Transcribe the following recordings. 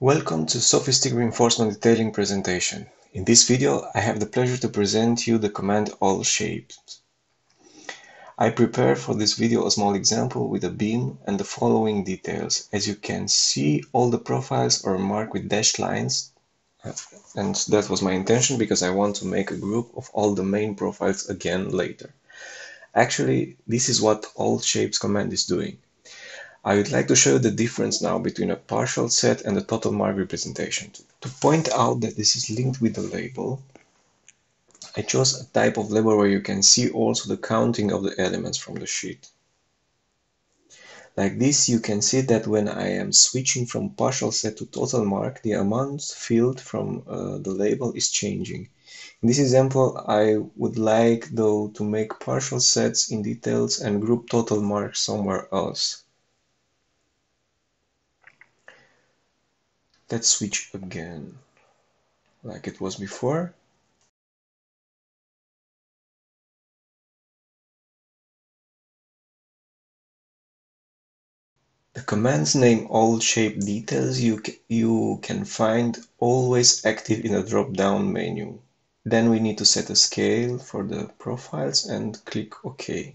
Welcome to SOFiSTiK Reinforcement Detailing presentation. In this video, I have the pleasure to present you the command all shapes. I prepared for this video a small example with a beam and the following details. As you can see, all the profiles are marked with dashed lines uh, and that was my intention because I want to make a group of all the main profiles again later. Actually, this is what all shapes command is doing. I would like to show you the difference now between a partial set and a total mark representation. To point out that this is linked with the label, I chose a type of label where you can see also the counting of the elements from the sheet. Like this, you can see that when I am switching from partial set to total mark, the amount field from uh, the label is changing. In this example, I would like though to make partial sets in details and group total marks somewhere else. Let's switch again, like it was before. The commands name all shape details you, you can find always active in the drop-down menu. Then we need to set a scale for the profiles and click OK.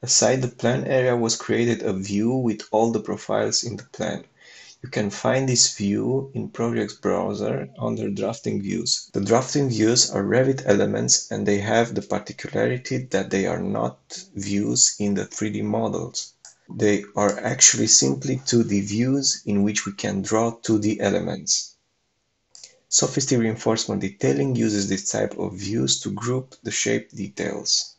Aside the plan area was created a view with all the profiles in the plan. You can find this view in Projects Browser under Drafting Views. The drafting views are Revit elements and they have the particularity that they are not views in the 3D models. They are actually simply 2D views in which we can draw 2D elements. SOFiSTiK reinforcement detailing uses this type of views to group the shape details.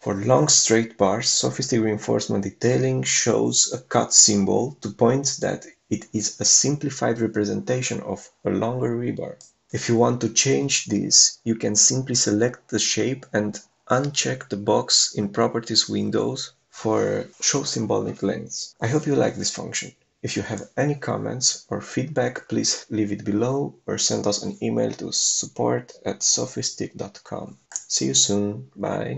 For long straight bars, SOFiSTiK reinforcement detailing shows a cut symbol to point that it is a simplified representation of a longer rebar. If you want to change this, you can simply select the shape and uncheck the box in Properties windows for Show Symbolic Lengths. I hope you like this function. If you have any comments or feedback, please leave it below or send us an email to support at sofistik.com. See you soon. Bye.